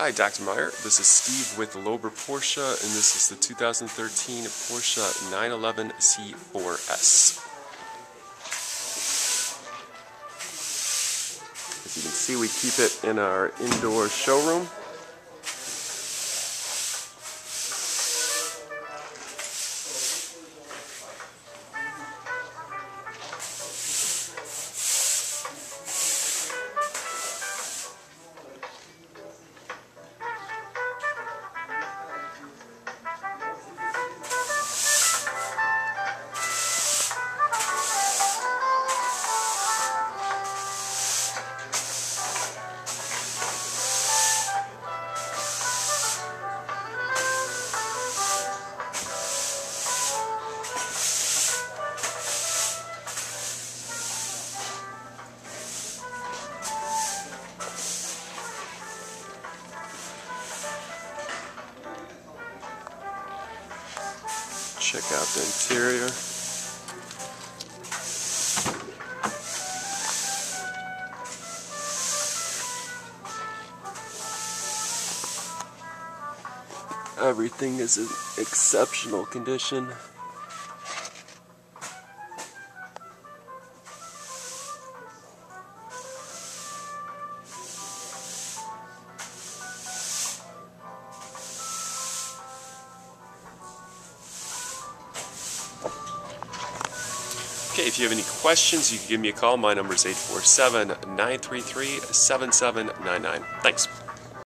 Hi, Dr. Meyer. This is Steve with Loeber Porsche, and this is the 2013 Porsche 911 C4S. As you can see, we keep it in our indoor showroom. Check out the interior. Everything is in exceptional condition. If you have any questions, you can give me a call. My number is 847 933 7799. Thanks.